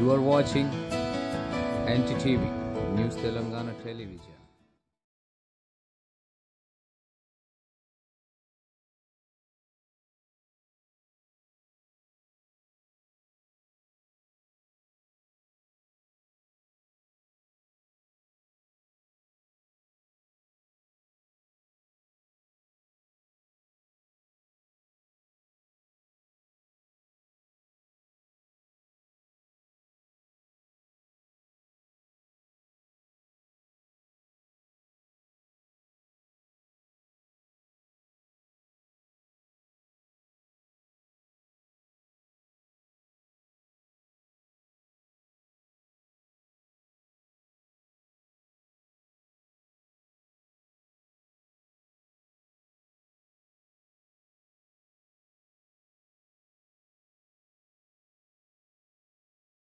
You are watching NTTV, News Telangana Television.